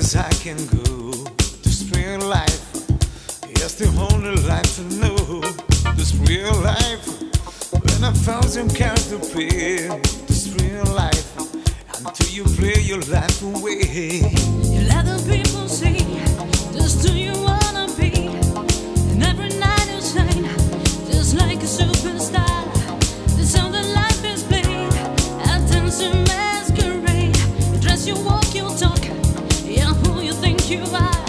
can go. This real life Yes, the only life to know. This real life, when a thousand cares to pay. This real life, until you play your life away. You are.